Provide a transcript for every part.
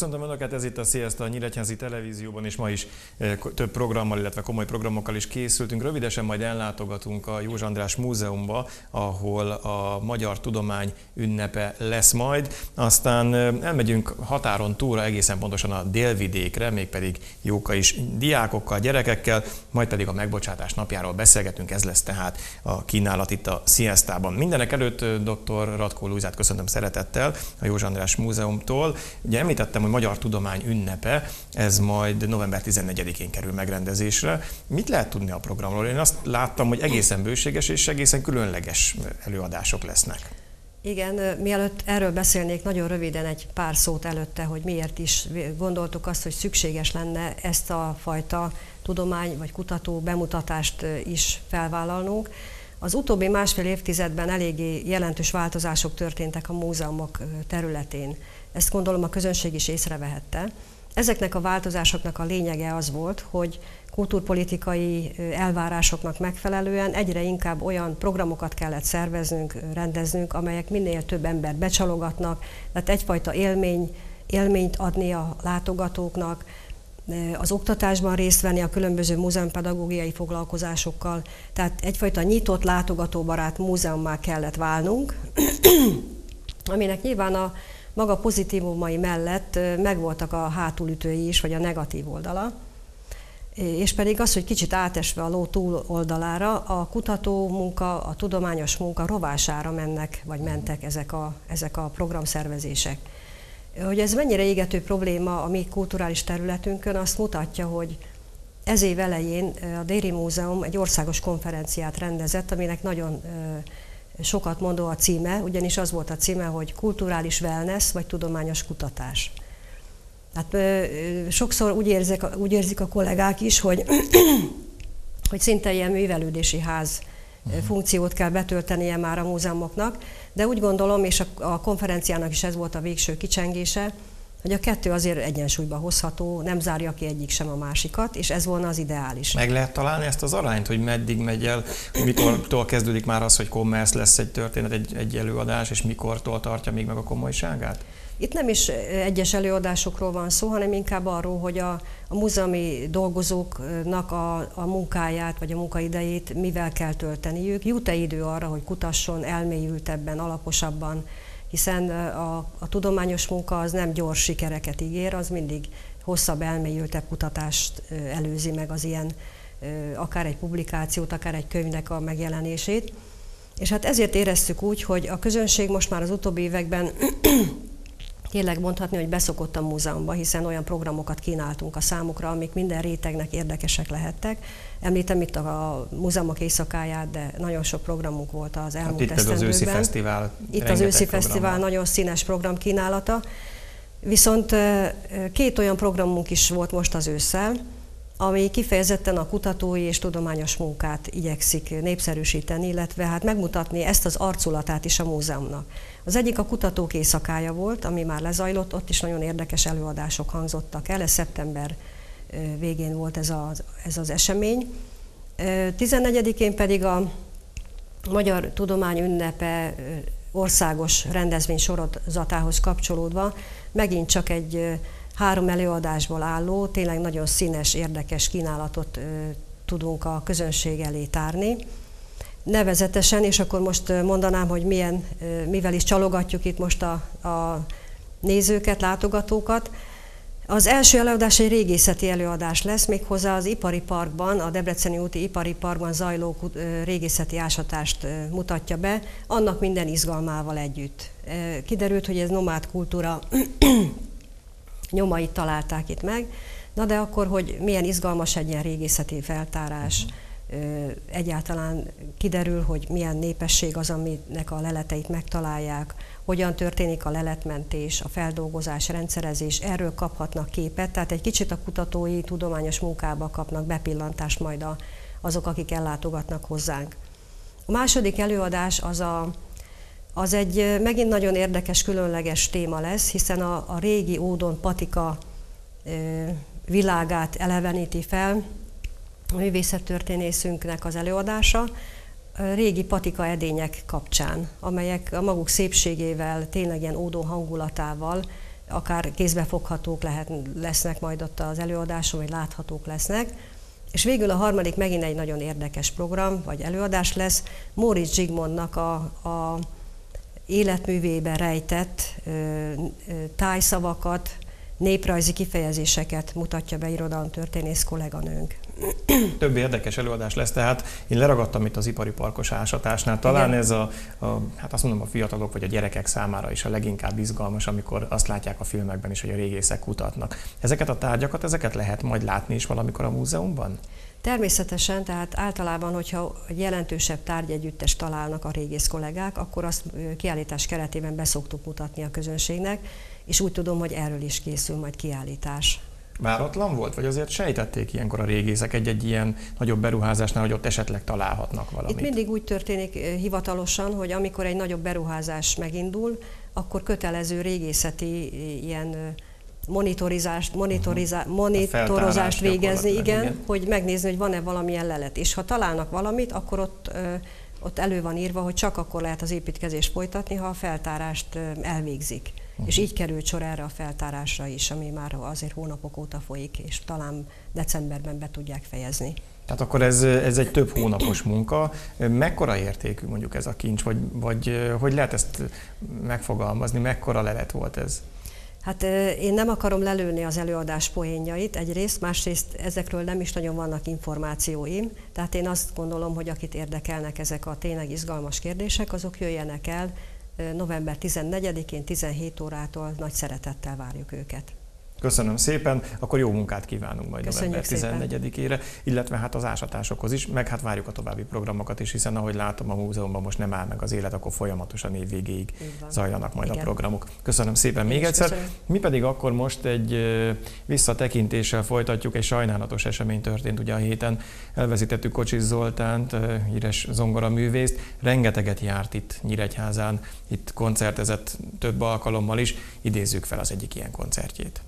Köszöntöm Önöket, ez itt a Sziasztok a Nyíregyházi Televízióban, és ma is eh, több programmal, illetve komoly programokkal is készültünk. Rövidesen majd ellátogatunk a József András Múzeumba, ahol a Magyar Tudomány ünnepe lesz majd. Aztán eh, elmegyünk határon túlra, egészen pontosan a délvidékre, mégpedig jóka is diákokkal, gyerekekkel, majd pedig a megbocsátás napjáról beszélgetünk, ez lesz tehát a kínálat itt a Sziasztában. Mindenek előtt eh, dr. Ratkó Lúzát köszöntöm szeretettel a József András Múzeumtól. Ugye említettem, Magyar Tudomány ünnepe, ez majd november 14-én kerül megrendezésre. Mit lehet tudni a programról? Én azt láttam, hogy egészen bőséges és egészen különleges előadások lesznek. Igen, mielőtt erről beszélnék, nagyon röviden egy pár szót előtte, hogy miért is gondoltuk azt, hogy szükséges lenne ezt a fajta tudomány vagy kutató bemutatást is felvállalnunk. Az utóbbi másfél évtizedben eléggé jelentős változások történtek a múzeumok területén. Ezt gondolom a közönség is észrevehette. Ezeknek a változásoknak a lényege az volt, hogy kultúrpolitikai elvárásoknak megfelelően egyre inkább olyan programokat kellett szerveznünk, rendeznünk, amelyek minél több embert becsalogatnak, tehát egyfajta élmény, élményt adni a látogatóknak, az oktatásban részt venni a különböző múzeumpedagógiai foglalkozásokkal, tehát egyfajta nyitott, látogatóbarát múzeummá kellett válnunk, aminek nyilván a maga pozitívumai mellett megvoltak a hátulütői is, vagy a negatív oldala, és pedig az, hogy kicsit átesve a ló túl oldalára, a kutató munka, a tudományos munka rovására mennek, vagy mentek ezek a, ezek a programszervezések. Hogy ez mennyire égető probléma a mi kulturális területünkön, azt mutatja, hogy ez év elején a Déri Múzeum egy országos konferenciát rendezett, aminek nagyon sokat mondó a címe, ugyanis az volt a címe, hogy kulturális wellness vagy tudományos kutatás. Tehát sokszor úgy, érzek, úgy érzik a kollégák is, hogy, hogy szinte ilyen művelődési ház uh-huh. funkciót kell betöltenie már a múzeumoknak, de úgy gondolom, és a, a konferenciának is ez volt a végső kicsengése, hogy a kettő azért egyensúlyba hozható, nem zárja ki egyik sem a másikat, és ez volna az ideális. Meg lehet találni ezt az arányt, hogy meddig megy el, mikortól kezdődik már az, hogy commerce lesz egy történet, egy, egy előadás, és mikortól tartja még meg a komolyságát? Itt nem is egyes előadásokról van szó, hanem inkább arról, hogy a, a múzeumi dolgozóknak a, a munkáját vagy a munkaidejét mivel kell tölteniük. Jut-e idő arra, hogy kutasson elmélyültebben, alaposabban, hiszen a, a tudományos munka az nem gyors sikereket ígér, az mindig hosszabb, elmélyültebb kutatást előzi meg az ilyen, akár egy publikációt, akár egy könyvnek a megjelenését. És hát ezért éreztük úgy, hogy a közönség most már az utóbbi években tényleg mondhatni, hogy beszokott a múzeumba, hiszen olyan programokat kínáltunk a számukra, amik minden rétegnek érdekesek lehettek. Említem itt a múzeumok éjszakáját, de nagyon sok programunk volt az elmúlt hát itt az őszi fesztivál. Itt az őszi fesztivál nagyon színes program kínálata. Viszont két olyan programunk is volt most az ősszel, ami kifejezetten a kutatói és tudományos munkát igyekszik népszerűsíteni, illetve hát megmutatni ezt az arculatát is a múzeumnak. Az egyik a kutatók éjszakája volt, ami már lezajlott, ott is nagyon érdekes előadások hangzottak el, ez szeptember végén volt ez az, ez az esemény. 14-én pedig a Magyar Tudomány ünnepe országos rendezvény sorozatához kapcsolódva megint csak egy három előadásból álló, tényleg nagyon színes, érdekes kínálatot tudunk a közönség elé tárni. Nevezetesen, és akkor most mondanám, hogy milyen, mivel is csalogatjuk itt most a, a nézőket, látogatókat. Az első előadás egy régészeti előadás lesz, méghozzá az ipari parkban, a Debreceni úti ipari parkban zajló régészeti ásatást mutatja be, annak minden izgalmával együtt. Kiderült, hogy ez nomád kultúra nyomait találták itt meg, na de akkor, hogy milyen izgalmas egy ilyen régészeti feltárás, uh-huh egyáltalán kiderül, hogy milyen népesség az, aminek a leleteit megtalálják, hogyan történik a leletmentés, a feldolgozás, rendszerezés, erről kaphatnak képet, tehát egy kicsit a kutatói, tudományos munkába kapnak bepillantást majd a, azok, akik ellátogatnak hozzánk. A második előadás az, a, az egy megint nagyon érdekes, különleges téma lesz, hiszen a, a régi ódon patika világát eleveníti fel, a művészettörténészünknek az előadása régi patika edények kapcsán, amelyek a maguk szépségével, tényleg ilyen ódó hangulatával akár kézbefoghatók lehet, lesznek majd ott az előadáson, vagy láthatók lesznek. És végül a harmadik megint egy nagyon érdekes program, vagy előadás lesz. Móricz Zsigmondnak a, a életművében rejtett tájszavakat, néprajzi kifejezéseket mutatja be irodalomtörténész kolléganőnk. Több érdekes előadás lesz, tehát én leragadtam itt az ipari parkos ásatásnál. Talán Igen. ez a, a, hát azt mondom a fiatalok vagy a gyerekek számára is a leginkább izgalmas, amikor azt látják a filmekben is, hogy a régészek kutatnak. Ezeket a tárgyakat, ezeket lehet majd látni is valamikor a múzeumban? Természetesen, tehát általában, hogyha egy jelentősebb tárgyegyüttes találnak a régész kollégák, akkor azt kiállítás keretében beszoktuk mutatni a közönségnek, és úgy tudom, hogy erről is készül majd kiállítás. Váratlan volt, vagy azért sejtették ilyenkor a régészek egy-egy ilyen nagyobb beruházásnál, hogy ott esetleg találhatnak valamit? Itt mindig úgy történik hivatalosan, hogy amikor egy nagyobb beruházás megindul, akkor kötelező régészeti ilyen monitorizást, monitorizá, uh-huh. monitorozást végezni, igen, igen, hogy megnézni, hogy van-e valamilyen lelet. És ha találnak valamit, akkor ott, ott elő van írva, hogy csak akkor lehet az építkezést folytatni, ha a feltárást elvégzik. Uh-huh. És így került sor erre a feltárásra is, ami már azért hónapok óta folyik, és talán decemberben be tudják fejezni. Tehát akkor ez, ez egy több hónapos munka. Mekkora értékű mondjuk ez a kincs, vagy, vagy hogy lehet ezt megfogalmazni, mekkora lelet volt ez? Hát én nem akarom lelőni az előadás poénjait egyrészt, másrészt ezekről nem is nagyon vannak információim, tehát én azt gondolom, hogy akit érdekelnek ezek a tényleg izgalmas kérdések, azok jöjjenek el november 14-én 17 órától, nagy szeretettel várjuk őket. Köszönöm szépen, akkor jó munkát kívánunk majd Köszönjük november 14-ére, illetve hát az ásatásokhoz is, meg hát várjuk a további programokat is, hiszen ahogy látom a múzeumban most nem áll meg az élet, akkor folyamatosan év végéig zajlanak majd Igen. a programok. Köszönöm szépen Én még egyszer. Köszönöm. Mi pedig akkor most egy visszatekintéssel folytatjuk, egy sajnálatos esemény történt ugye a héten. Elveszítettük Kocsis Zoltánt, híres zongoraművészt, rengeteget járt itt Nyíregyházán, itt koncertezett több alkalommal is, idézzük fel az egyik ilyen koncertjét.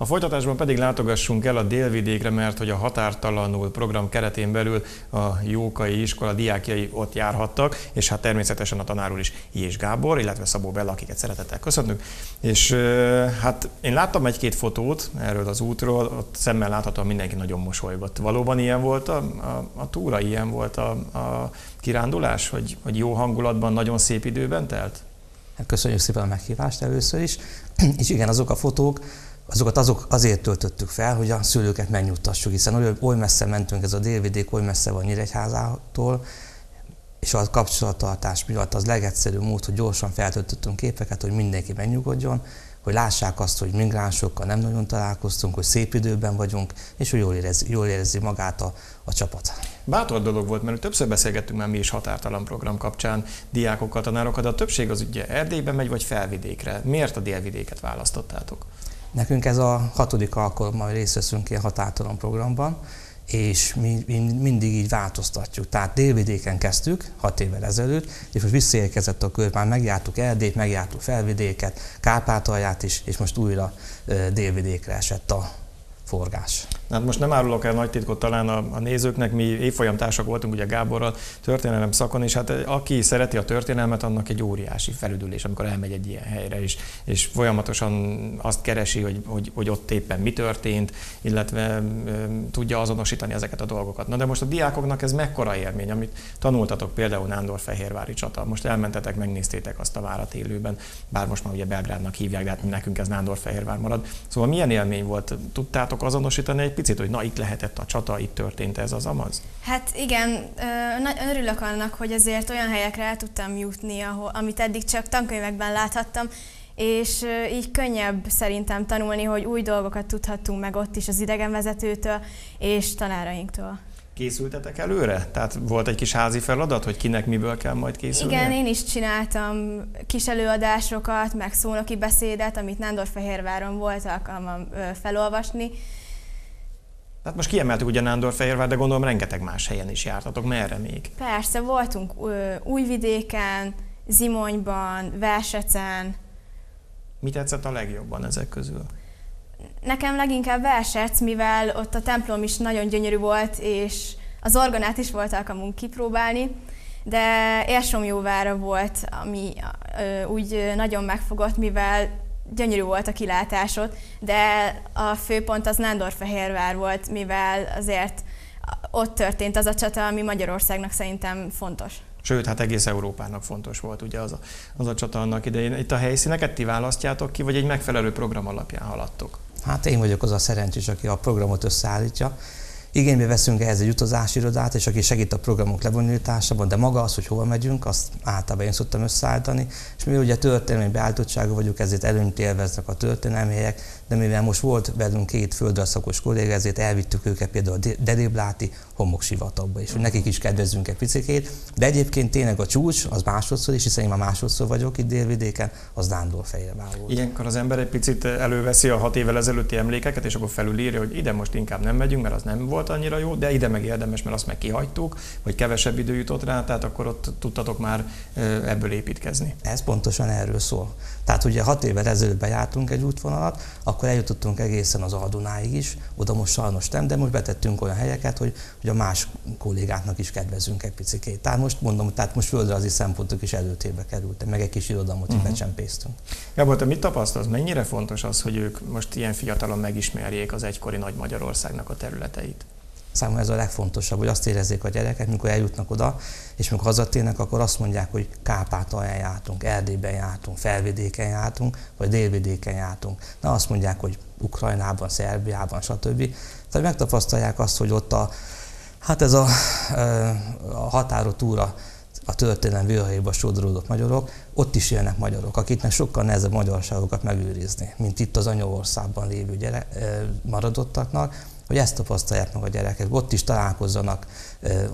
A folytatásban pedig látogassunk el a délvidékre, mert hogy a Határtalanul program keretén belül a Jókai iskola diákjai ott járhattak, és hát természetesen a tanár is Jés Gábor, illetve Szabó Bella, akiket szeretettel köszöntünk. És hát én láttam egy-két fotót erről az útról, ott szemmel láthatóan mindenki nagyon mosolygott. Valóban ilyen volt a, a, a túra, ilyen volt a, a kirándulás, hogy, hogy jó hangulatban, nagyon szép időben telt? Hát köszönjük szépen a meghívást először is. És igen, azok a fotók, azokat azok azért töltöttük fel, hogy a szülőket megnyugtassuk, hiszen oly, oly messze mentünk, ez a délvidék oly messze van Nyíregyházától, és a kapcsolattartás miatt az legegyszerűbb mód, hogy gyorsan feltöltöttünk képeket, hogy mindenki megnyugodjon, hogy lássák azt, hogy migránsokkal nem nagyon találkoztunk, hogy szép időben vagyunk, és hogy jól érezi, jól érezi magát a, a csapat. Bátor dolog volt, mert többször beszélgettünk már mi is határtalan program kapcsán diákokkal, tanárokkal, de a többség az ugye Erdélyben megy, vagy felvidékre. Miért a délvidéket választottátok? Nekünk ez a hatodik alkalommal, hogy részt veszünk ilyen határtalan programban, és mi, mi mindig így változtatjuk. Tehát délvidéken kezdtük, hat évvel ezelőtt, és most visszaérkezett a kör, már megjártuk Erdélyt, megjártuk Felvidéket, Kárpátalját is, és most újra délvidékre esett a forgás. Hát most nem árulok el nagy titkot talán a, a nézőknek, mi évfolyamtársak voltunk ugye Gáborral történelem szakon, és hát aki szereti a történelmet, annak egy óriási felüdülés, amikor elmegy egy ilyen helyre, és, és folyamatosan azt keresi, hogy, hogy, hogy ott éppen mi történt, illetve e, tudja azonosítani ezeket a dolgokat. Na de most a diákoknak ez mekkora élmény, amit tanultatok például Nándor-Fehérvári csata. Most elmentetek, megnéztétek azt a várat élőben, bár most már ugye Belgrádnak hívják, de hát nekünk ez Nándor-Fehérvár marad. Szóval milyen élmény volt? Tudtátok azonosítani egy picit, hogy na itt lehetett a csata, itt történt ez az amaz? Hát igen, örülök annak, hogy azért olyan helyekre el tudtam jutni, ahol, amit eddig csak tankönyvekben láthattam, és így könnyebb szerintem tanulni, hogy új dolgokat tudhattunk meg ott is az idegenvezetőtől és tanárainktól. Készültetek előre? Tehát volt egy kis házi feladat, hogy kinek miből kell majd készülni? Igen, én is csináltam kis előadásokat, meg szónoki beszédet, amit Nándorfehérváron volt alkalmam felolvasni, tehát most kiemeltük ugye Nándorfehérvár, de gondolom rengeteg más helyen is jártatok. Merre még? Persze, voltunk Újvidéken, Zimonyban, Versecen. Mi tetszett a legjobban ezek közül? Nekem leginkább Versec, mivel ott a templom is nagyon gyönyörű volt, és az orgonát is volt alkalmunk kipróbálni, de Érsomjóvára volt, ami úgy nagyon megfogott, mivel gyönyörű volt a kilátásod, de a főpont az Nándorfehérvár volt, mivel azért ott történt az a csata, ami Magyarországnak szerintem fontos. Sőt, hát egész Európának fontos volt ugye az a, az a csata annak idején. Itt a helyszíneket ti választjátok ki, vagy egy megfelelő program alapján haladtok? Hát én vagyok az a szerencsés, aki a programot összeállítja, Igénybe veszünk ehhez egy utazási irodát, és aki segít a programok lebonyolításában, de maga az, hogy hol megyünk, azt általában én szoktam összeállítani, és mi ugye történelmi beállítottságú vagyunk, ezért előnyt élveznek a történelmi helyek, de mivel most volt velünk két földre szakos kolléga, ezért elvittük őket például a Derébláti homoksivatagba, és hogy nekik is kedvezzünk egy picikét. De egyébként tényleg a csúcs, az másodszor is, hiszen én már másodszor vagyok itt délvidéken, az Nándorfehérvár volt. Ilyenkor az ember egy picit előveszi a hat évvel ezelőtti emlékeket, és akkor felülírja, hogy ide most inkább nem megyünk, mert az nem volt annyira jó, de ide meg érdemes, mert azt meg kihagytuk, vagy kevesebb idő jutott rá, tehát akkor ott tudtatok már ebből építkezni. Ez pontosan erről szól. Tehát ugye hat évvel ezelőtt bejártunk egy útvonalat, akkor eljutottunk egészen az Aldunáig is, oda most sajnos nem, de most betettünk olyan helyeket, hogy, hogy a más kollégáknak is kedvezünk egy picit. Tehát most mondom, tehát most földrajzi szempontok is előtébe kerültek, meg egy kis irodalmat uh-huh. becsempésztünk. Gábor, te mit tapasztalsz? Mennyire fontos az, hogy ők most ilyen fiatalon megismerjék az egykori Nagy Magyarországnak a területeit? Számomra ez a legfontosabb, hogy azt érezzék a gyerekek, mikor eljutnak oda, és mikor hazatérnek, akkor azt mondják, hogy Kárpátalján jártunk, Erdélyben jártunk, Felvidéken jártunk, vagy Délvidéken jártunk. Na azt mondják, hogy Ukrajnában, Szerbiában, stb. Tehát megtapasztalják azt, hogy ott a, hát ez a, a határotúra a történelem vőhelyébe sodródott magyarok, ott is élnek magyarok, akiknek sokkal nehezebb magyarságokat megőrizni, mint itt az anyaországban lévő gyere, maradottaknak, hogy ezt tapasztalják meg a gyerekek, ott is találkozzanak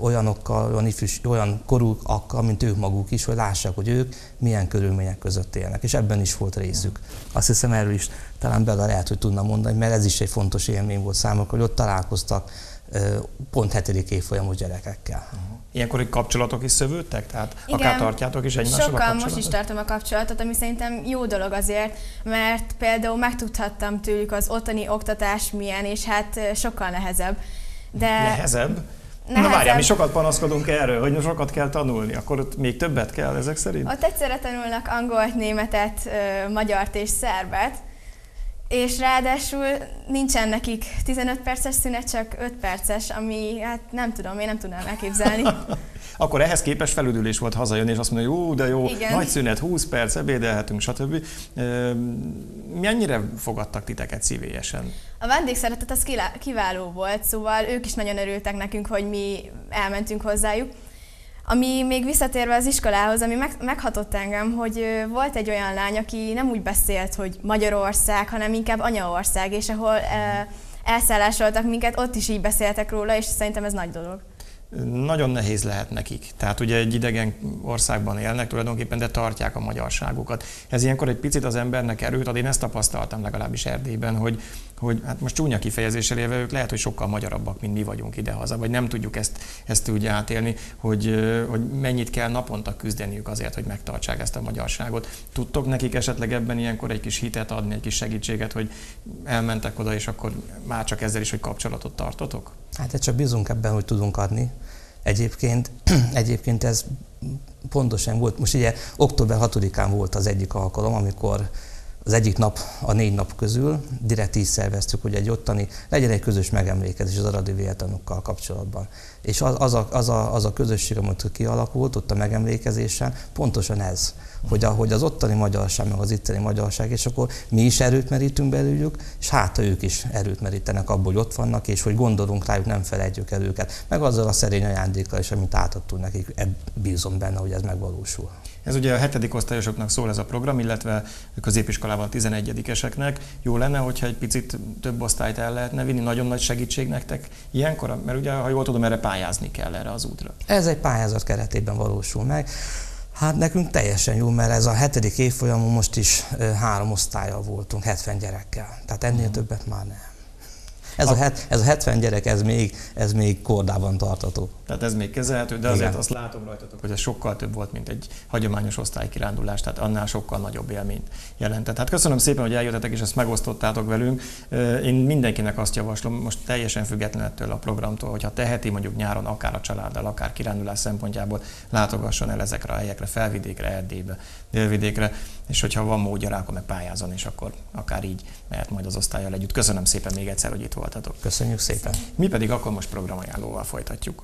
olyanokkal, olyan, ifjús, olyan korúakkal, mint ők maguk is, hogy lássák, hogy ők milyen körülmények között élnek, és ebben is volt részük. Azt hiszem erről is talán Bella lehet, hogy tudna mondani, mert ez is egy fontos élmény volt számukra, hogy ott találkoztak pont hetedik évfolyamos gyerekekkel. Ilyenkor egy kapcsolatok is szövődtek? Tehát Igen, akár tartjátok is egymással sokkal a most is tartom a kapcsolatot, ami szerintem jó dolog azért, mert például megtudhattam tőlük az ottani oktatás milyen, és hát sokkal nehezebb. De nehezebb? Nehezebb. Na várjál, mi sokat panaszkodunk erről, hogy sokat kell tanulni, akkor ott még többet kell ezek szerint? Ott egyszerre tanulnak angolt, németet, magyart és szerbet, és ráadásul nincsen nekik 15 perces szünet, csak 5 perces, ami hát nem tudom, én nem tudnám elképzelni. Akkor ehhez képes felüdülés volt hazajönni, és azt hogy jó, de jó, Igen. nagy szünet, 20 perc, ebédelhetünk, stb. Mennyire fogadtak titeket szívélyesen? A vendégszeretet az kiváló volt, szóval ők is nagyon örültek nekünk, hogy mi elmentünk hozzájuk. Ami még visszatérve az iskolához, ami meg, meghatott engem, hogy volt egy olyan lány, aki nem úgy beszélt, hogy Magyarország, hanem inkább anyaország, és ahol elszállásoltak minket, ott is így beszéltek róla, és szerintem ez nagy dolog nagyon nehéz lehet nekik. Tehát ugye egy idegen országban élnek tulajdonképpen, de tartják a magyarságukat. Ez ilyenkor egy picit az embernek erőt ad, én ezt tapasztaltam legalábbis Erdélyben, hogy, hogy hát most csúnya kifejezéssel élve ők lehet, hogy sokkal magyarabbak, mint mi vagyunk idehaza, vagy nem tudjuk ezt, ezt úgy átélni, hogy, hogy mennyit kell naponta küzdeniük azért, hogy megtartsák ezt a magyarságot. Tudtok nekik esetleg ebben ilyenkor egy kis hitet adni, egy kis segítséget, hogy elmentek oda, és akkor már csak ezzel is, hogy kapcsolatot tartotok? Hát csak bízunk ebben, hogy tudunk adni. Egyébként, egyébként ez pontosan volt, most ugye október 6-án volt az egyik alkalom, amikor az egyik nap, a négy nap közül direkt így szerveztük, hogy egy ottani legyen egy közös megemlékezés az aradi véletanokkal kapcsolatban. És az, az, a, az, a, az a közösség, amit kialakult ott a megemlékezésen, pontosan ez, hogy ahogy az ottani magyarság, meg az itteni magyarság, és akkor mi is erőt merítünk belőlük, és hát ők is erőt merítenek abból, hogy ott vannak, és hogy gondolunk rájuk, nem felejtjük el őket. Meg azzal a szerény ajándékkal is, amit átadtunk nekik, bízom benne, hogy ez megvalósul. Ez ugye a hetedik osztályosoknak szól ez a program, illetve középiskolában a 11-eseknek. Jó lenne, hogyha egy picit több osztályt el lehetne vinni, nagyon nagy segítség nektek ilyenkor, mert ugye, ha jól tudom, erre pályázni kell erre az útra. Ez egy pályázat keretében valósul meg. Hát nekünk teljesen jó, mert ez a hetedik évfolyamon most is három osztálya voltunk, 70 gyerekkel. Tehát ennél uh-huh. többet már nem. Ez a, het, ez a 70 gyerek, ez még, ez még kordában tartató. Tehát ez még kezelhető, de azért Igen. azt látom rajtatok, hogy ez sokkal több volt, mint egy hagyományos osztálykirándulás, tehát annál sokkal nagyobb élményt jelentett. Hát köszönöm szépen, hogy eljöttetek és ezt megosztottátok velünk. Én mindenkinek azt javaslom, most teljesen független ettől a programtól, hogyha teheti mondjuk nyáron akár a családdal, akár kirándulás szempontjából, látogasson el ezekre a helyekre, felvidékre, Erdélybe, délvidékre, és hogyha van módja rá, akkor meg pályázon, és akkor akár így mehet majd az osztályjal együtt. Köszönöm szépen még egyszer, hogy itt voltatok. Köszönjük szépen. Mi pedig akkor most programajánlóval folytatjuk.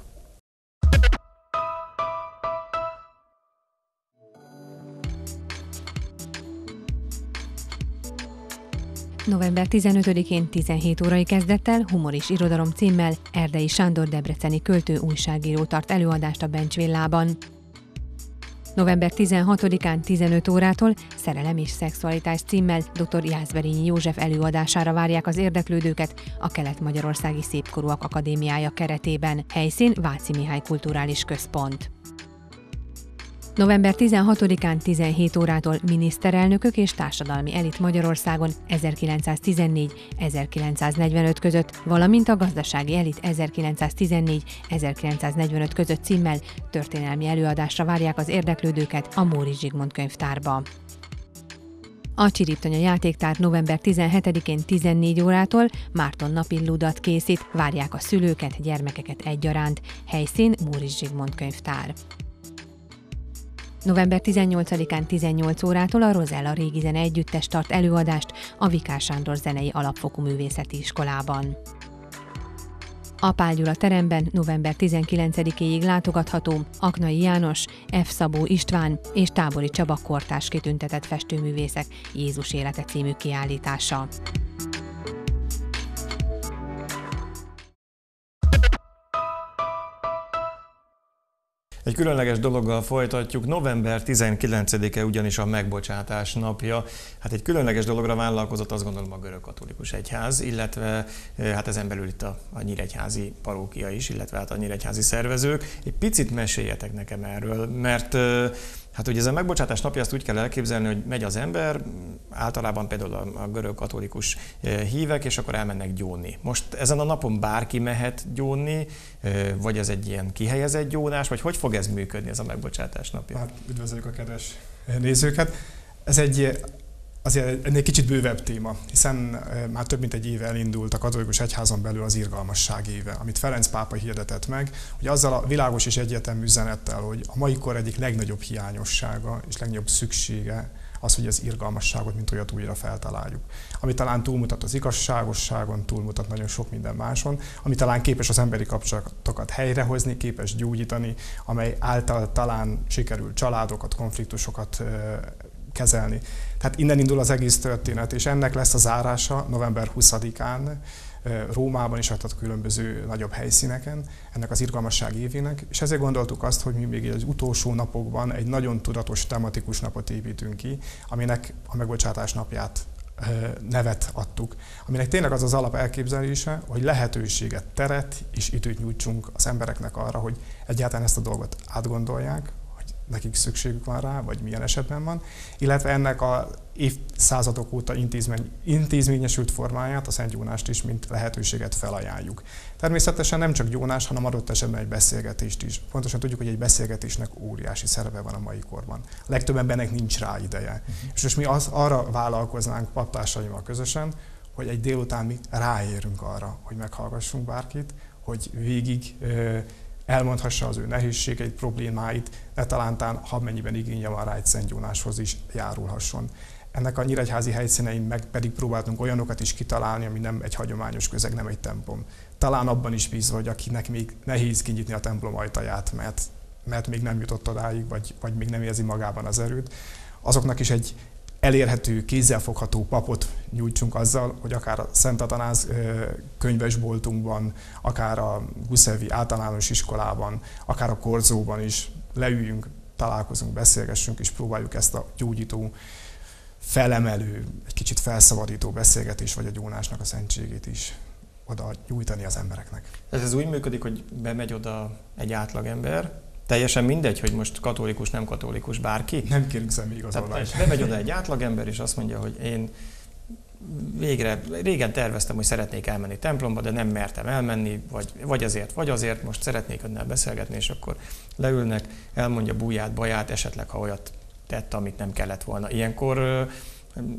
November 15-én 17 órai kezdettel Humor és Irodalom címmel Erdei Sándor Debreceni költő újságíró tart előadást a Bencsvillában. November 16-án 15 órától Szerelem és szexualitás címmel dr. Jászberényi József előadására várják az érdeklődőket a Kelet-Magyarországi Szépkorúak Akadémiája keretében. Helyszín Váci Mihály Kulturális Központ. November 16-án 17 órától miniszterelnökök és társadalmi elit Magyarországon 1914-1945 között, valamint a gazdasági elit 1914-1945 között címmel történelmi előadásra várják az érdeklődőket a Móri Zsigmond könyvtárba. A Csiriptonya játéktár november 17-én 14 órától Márton napilludat készít, várják a szülőket, gyermekeket egyaránt. Helyszín Móris Zsigmond könyvtár. November 18-án 18 órától a Rozella Régi Zene Együttes tart előadást a Vikár Sándor Zenei Alapfokú Művészeti Iskolában. A Pálgyula teremben november 19-éig látogatható Aknai János, F. Szabó István és Tábori Csaba kortárs kitüntetett festőművészek Jézus élete című kiállítása. Egy különleges dologgal folytatjuk. November 19-e ugyanis a megbocsátás napja. Hát egy különleges dologra vállalkozott azt gondolom a görög katolikus egyház, illetve eh, hát ezen belül itt a, a nyíregyházi parókia is, illetve hát a nyíregyházi szervezők. Egy picit meséljetek nekem erről, mert eh, Hát ugye ez a megbocsátás napja azt úgy kell elképzelni, hogy megy az ember, általában például a, a görög katolikus hívek, és akkor elmennek gyónni. Most ezen a napon bárki mehet gyónni, vagy ez egy ilyen kihelyezett gyónás, vagy hogy fog ez működni, ez a megbocsátás napja? Már üdvözöljük a kedves nézőket. Ez egy azért ennél kicsit bővebb téma, hiszen már több mint egy éve elindult a katolikus egyházon belül az irgalmasság éve, amit Ferenc pápa hirdetett meg, hogy azzal a világos és egyetemű üzenettel, hogy a mai kor egyik legnagyobb hiányossága és legnagyobb szüksége az, hogy az irgalmasságot, mint olyat újra feltaláljuk. Ami talán túlmutat az igazságosságon, túlmutat nagyon sok minden máson, ami talán képes az emberi kapcsolatokat helyrehozni, képes gyógyítani, amely által talán sikerül családokat, konfliktusokat kezelni. Tehát innen indul az egész történet, és ennek lesz a zárása november 20-án Rómában és a különböző nagyobb helyszíneken, ennek az irgalmasság évének, és ezért gondoltuk azt, hogy mi még az utolsó napokban egy nagyon tudatos tematikus napot építünk ki, aminek a megbocsátás napját nevet adtuk, aminek tényleg az az alap elképzelése, hogy lehetőséget, teret és időt nyújtsunk az embereknek arra, hogy egyáltalán ezt a dolgot átgondolják, nekik szükségük van rá, vagy milyen esetben van, illetve ennek a évszázadok óta intézmény, intézményesült formáját, a Szent Gyónást is, mint lehetőséget felajánljuk. Természetesen nem csak gyónás, hanem adott esetben egy beszélgetést is. Pontosan tudjuk, hogy egy beszélgetésnek óriási szerepe van a mai korban. A legtöbb embernek nincs rá ideje. Uh-huh. És most mi az, arra vállalkoznánk pattársaimmal közösen, hogy egy délután mi ráérünk arra, hogy meghallgassunk bárkit, hogy végig elmondhassa az ő nehézségeit, problémáit, ne talántán, ha mennyiben igénye van rá egy szentgyónáshoz is járulhasson. Ennek a nyíregyházi helyszínein meg pedig próbáltunk olyanokat is kitalálni, ami nem egy hagyományos közeg, nem egy templom. Talán abban is bízva, hogy akinek még nehéz kinyitni a templom ajtaját, mert, mert még nem jutott odáig, vagy, vagy még nem érzi magában az erőt, azoknak is egy elérhető, kézzelfogható papot nyújtsunk azzal, hogy akár a Szent Atanáz könyvesboltunkban, akár a Guszevi általános iskolában, akár a Korzóban is leüljünk, találkozunk, beszélgessünk, és próbáljuk ezt a gyógyító, felemelő, egy kicsit felszabadító beszélgetés, vagy a gyónásnak a szentségét is oda nyújtani az embereknek. Ez, ez úgy működik, hogy bemegy oda egy átlagember, Teljesen mindegy, hogy most katolikus, nem katolikus, bárki. Nem kérünk személyigazolvást. Bemegy oda egy átlagember, és azt mondja, hogy én végre, régen terveztem, hogy szeretnék elmenni templomba, de nem mertem elmenni, vagy, vagy azért, vagy azért, most szeretnék önnel beszélgetni, és akkor leülnek, elmondja búját, baját, esetleg ha olyat tett, amit nem kellett volna. Ilyenkor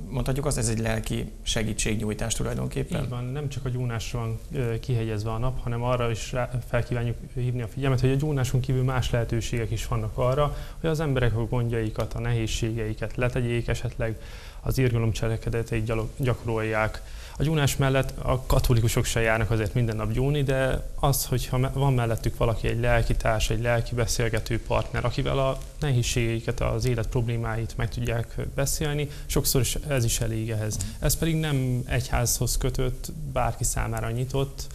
mondhatjuk azt, ez egy lelki segítségnyújtás tulajdonképpen? Így van, nem csak a gyónásra van kihegyezve a nap, hanem arra is felkívánjuk hívni a figyelmet, hogy a gyónáson kívül más lehetőségek is vannak arra, hogy az emberek a gondjaikat, a nehézségeiket letegyék, esetleg az írgalom cselekedeteit gyakorolják, a gyónás mellett a katolikusok se járnak azért minden nap gyóni, de az, hogyha van mellettük valaki egy lelki társ, egy lelki beszélgető partner, akivel a nehézségeiket, az élet problémáit meg tudják beszélni, sokszor is ez is elég ehhez. Ez pedig nem egyházhoz kötött, bárki számára nyitott,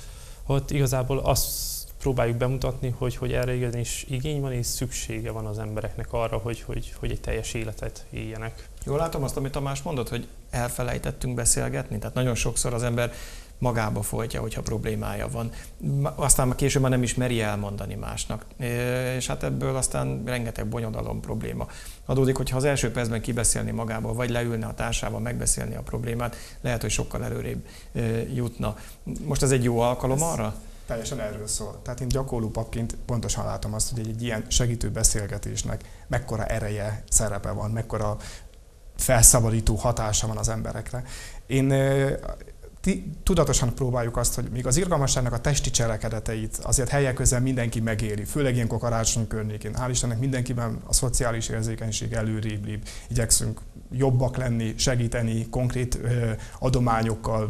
ott igazából azt próbáljuk bemutatni, hogy, hogy erre igenis igény van és szüksége van az embereknek arra, hogy, hogy, hogy egy teljes életet éljenek. Jól látom azt, amit Tamás mondott, hogy elfelejtettünk beszélgetni, tehát nagyon sokszor az ember magába folytja, hogyha problémája van. Aztán később már nem is meri elmondani másnak. És hát ebből aztán rengeteg bonyodalom probléma adódik, hogyha az első percben kibeszélni magából, vagy leülne a társával megbeszélni a problémát, lehet, hogy sokkal előrébb jutna. Most ez egy jó alkalom arra? Teljesen erről szól. Tehát én gyakorló papként pontosan látom azt, hogy egy ilyen segítő beszélgetésnek mekkora ereje, szerepe van, mekkora felszabadító hatása van az emberekre. Én tudatosan próbáljuk azt, hogy még az irgalmasságnak a testi cselekedeteit azért helyek közel mindenki megéli, főleg ilyenkor karácsony környékén. Hál' Istennek mindenkiben a szociális érzékenység előrébb. Igyekszünk jobbak lenni, segíteni, konkrét adományokkal,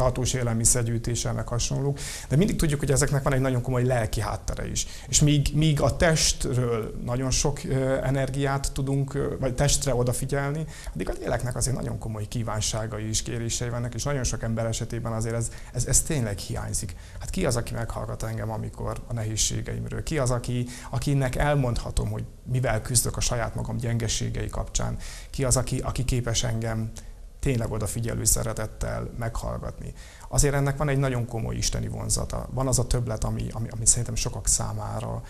tartós élelmiszergyűjtéssel, meg hasonlók, de mindig tudjuk, hogy ezeknek van egy nagyon komoly lelki háttere is. És míg, míg a testről nagyon sok energiát tudunk, vagy testre odafigyelni, addig a léleknek azért nagyon komoly kívánságai is, kérései vannak, és nagyon sok ember esetében azért ez, ez, ez tényleg hiányzik. Hát ki az, aki meghallgat engem, amikor a nehézségeimről? Ki az, aki, akinek elmondhatom, hogy mivel küzdök a saját magam gyengeségei kapcsán? Ki az, aki, aki képes engem tényleg odafigyelő szeretettel meghallgatni. Azért ennek van egy nagyon komoly isteni vonzata. Van az a többlet, ami, ami, ami szerintem sokak számára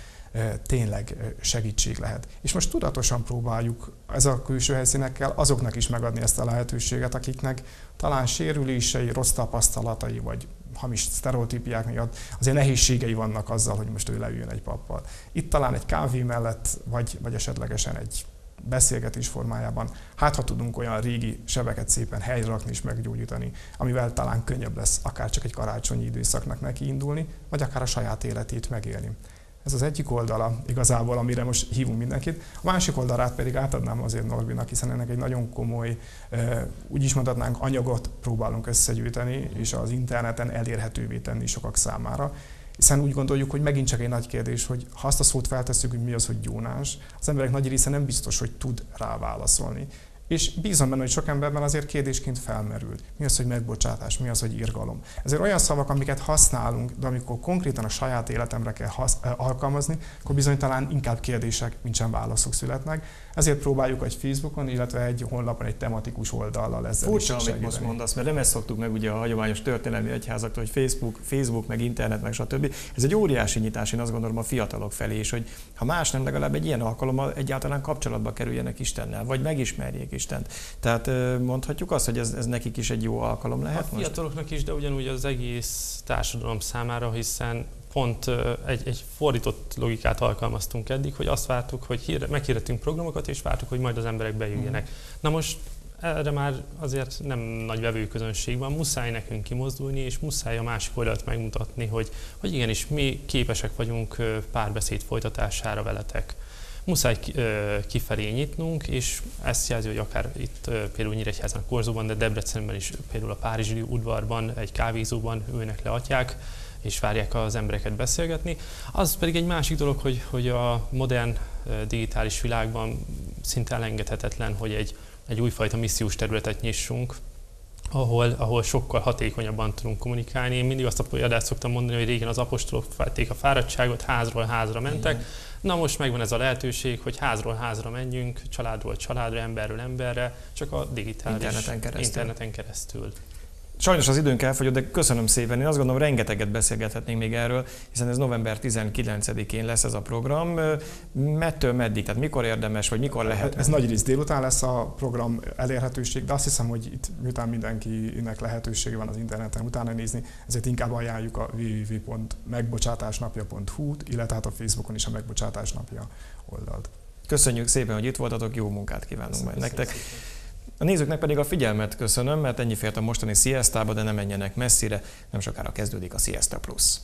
tényleg segítség lehet. És most tudatosan próbáljuk ez a külső helyszínekkel azoknak is megadni ezt a lehetőséget, akiknek talán sérülései, rossz tapasztalatai, vagy hamis sztereotípiák miatt azért nehézségei vannak azzal, hogy most ő leüljön egy pappal. Itt talán egy kávé mellett, vagy, vagy esetlegesen egy beszélgetés formájában, hát ha tudunk olyan régi sebeket szépen helyre rakni és meggyógyítani, amivel talán könnyebb lesz akár csak egy karácsonyi időszaknak neki indulni, vagy akár a saját életét megélni. Ez az egyik oldala igazából, amire most hívunk mindenkit. A másik oldalát pedig átadnám azért Norbinak, hiszen ennek egy nagyon komoly, úgy is mondhatnánk, anyagot próbálunk összegyűjteni, és az interneten elérhetővé tenni sokak számára. Hiszen úgy gondoljuk, hogy megint csak egy nagy kérdés, hogy ha azt a szót feltesszük, hogy mi az, hogy gyónás, az emberek nagy része nem biztos, hogy tud rá válaszolni. És bízom benne, hogy sok emberben azért kérdésként felmerült. Mi az, hogy megbocsátás, mi az, hogy irgalom. Ezért olyan szavak, amiket használunk, de amikor konkrétan a saját életemre kell hasz, alkalmazni, akkor bizony talán inkább kérdések, mint sem válaszok születnek. Ezért próbáljuk egy Facebookon, illetve egy honlapon egy tematikus oldallal ezzel Furcsa, amit most mondasz, mert nem ezt szoktuk meg ugye a hagyományos történelmi egyházaktól, hogy Facebook, Facebook, meg internet, meg stb. Ez egy óriási nyitás, én azt gondolom a fiatalok felé is, hogy ha más nem, legalább egy ilyen alkalommal egyáltalán kapcsolatba kerüljenek Istennel, vagy megismerjék Istent. Tehát mondhatjuk azt, hogy ez, ez nekik is egy jó alkalom lehet A fiataloknak is, de ugyanúgy az egész társadalom számára, hiszen pont egy, egy fordított logikát alkalmaztunk eddig, hogy azt vártuk, hogy hír, meghirdettünk programokat, és vártuk, hogy majd az emberek bejöjjenek. Mm. Na most erre már azért nem nagy vevőközönség van, muszáj nekünk kimozdulni, és muszáj a másik oldalt megmutatni, hogy, hogy igenis mi képesek vagyunk párbeszéd folytatására veletek. Muszáj kifelé nyitnunk, és ezt jelzi, hogy akár itt például Nyíregyházan, Korzóban, de Debrecenben is például a Párizsi udvarban, egy kávézóban ülnek le atyák, és várják az embereket beszélgetni. Az pedig egy másik dolog, hogy, hogy a modern digitális világban szinte elengedhetetlen, hogy egy, egy újfajta missziós területet nyissunk, ahol, ahol sokkal hatékonyabban tudunk kommunikálni. Én mindig azt a példát szoktam mondani, hogy régen az apostolok vették a fáradtságot, házról házra mentek. Igen. Na most megvan ez a lehetőség, hogy házról házra menjünk, családról családra, emberről emberre, csak a digitális interneten keresztül. Interneten keresztül. Sajnos az időnk elfogyott, de köszönöm szépen. Én azt gondolom, rengeteget beszélgethetnénk még erről, hiszen ez november 19-én lesz ez a program. Mettől meddig? Tehát mikor érdemes, vagy mikor lehet? Ez nagy rész délután lesz a program elérhetőség, de azt hiszem, hogy itt miután mindenkinek lehetősége van az interneten utána nézni, ezért inkább ajánljuk a www.megbocsátásnapja.hu-t, illetve hát a Facebookon is a Megbocsátás Napja oldalt. Köszönjük szépen, hogy itt voltatok, jó munkát kívánunk Köszönöm majd nektek. Szépen. A nézőknek pedig a figyelmet köszönöm, mert ennyi fért a mostani Siestába, de nem menjenek messzire, nem sokára kezdődik a Siesta Plus.